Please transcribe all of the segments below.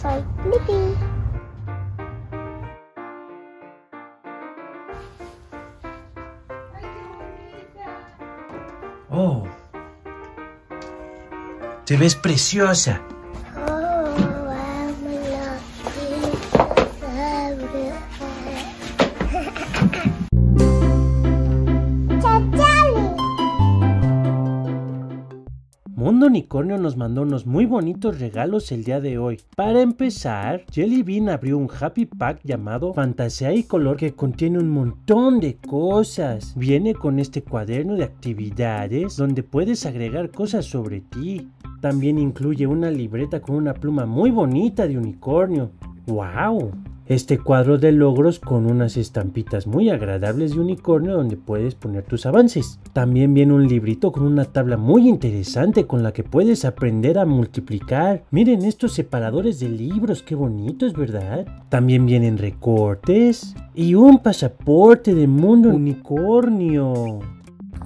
Soy. Oh. Te ves preciosa. Unicornio nos mandó unos muy bonitos regalos el día de hoy. Para empezar, Jelly Bean abrió un Happy Pack llamado Fantasía y Color que contiene un montón de cosas. Viene con este cuaderno de actividades donde puedes agregar cosas sobre ti. También incluye una libreta con una pluma muy bonita de unicornio. ¡Wow! Este cuadro de logros con unas estampitas muy agradables de unicornio donde puedes poner tus avances. También viene un librito con una tabla muy interesante con la que puedes aprender a multiplicar. Miren estos separadores de libros, qué bonitos, ¿verdad? También vienen recortes y un pasaporte de mundo unicornio.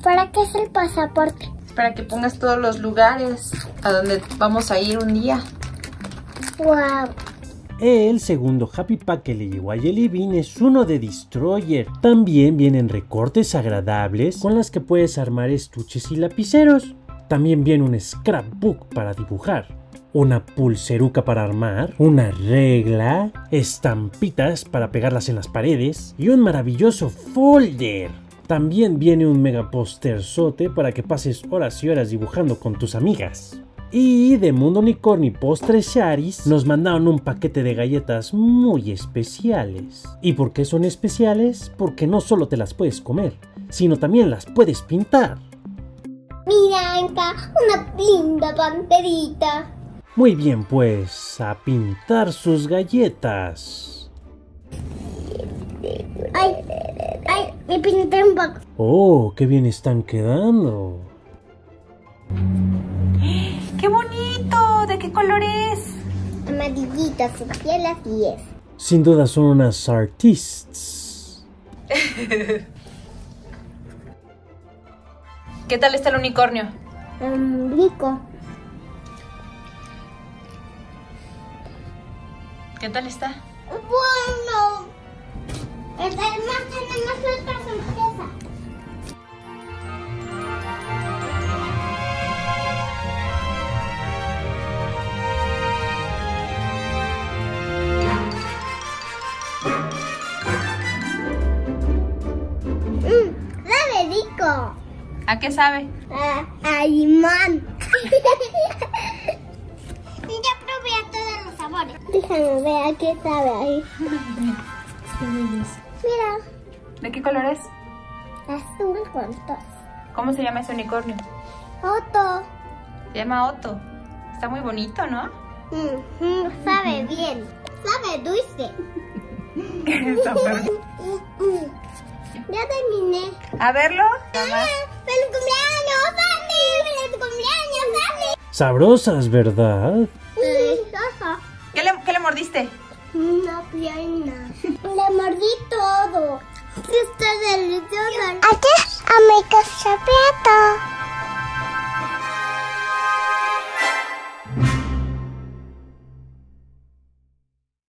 ¿Para qué es el pasaporte? Para que pongas todos los lugares a donde vamos a ir un día. Wow. El segundo Happy Pack que le llegó a Jelly es uno de Destroyer. También vienen recortes agradables con las que puedes armar estuches y lapiceros. También viene un scrapbook para dibujar. Una pulseruca para armar, una regla, estampitas para pegarlas en las paredes y un maravilloso folder. También viene un mega posterzote para que pases horas y horas dibujando con tus amigas. Y de Mundo Unicornio y Postres Sharis nos mandaron un paquete de galletas muy especiales. ¿Y por qué son especiales? Porque no solo te las puedes comer, sino también las puedes pintar. Mira, Anka, una linda panterita. Muy bien, pues a pintar sus galletas. Ay, ay, me pinté un poco. Oh, qué bien están quedando. ¡Qué bonito! ¿De qué color es? Amarillita, su piel así es. Sin duda son unas artists. ¿Qué tal está el unicornio? Um, rico. ¿Qué tal está? Bueno. Además tenemos otra ¿A qué sabe? Ah, a limón. ya probé a todos los sabores. Déjame ver a qué sabe ahí. Mira, ¿De qué color es? azul con tos. ¿Cómo se llama ese unicornio? Otto. Se llama Otto. Está muy bonito, ¿no? Ujú, sabe bien. Sabe dulce. ya terminé. A verlo. ¡Ah! Sabrosas, ¿verdad? ¿Qué le, qué le mordiste? Una pierna. Le mordí todo. Está delicioso. Aquí es América Chapiato.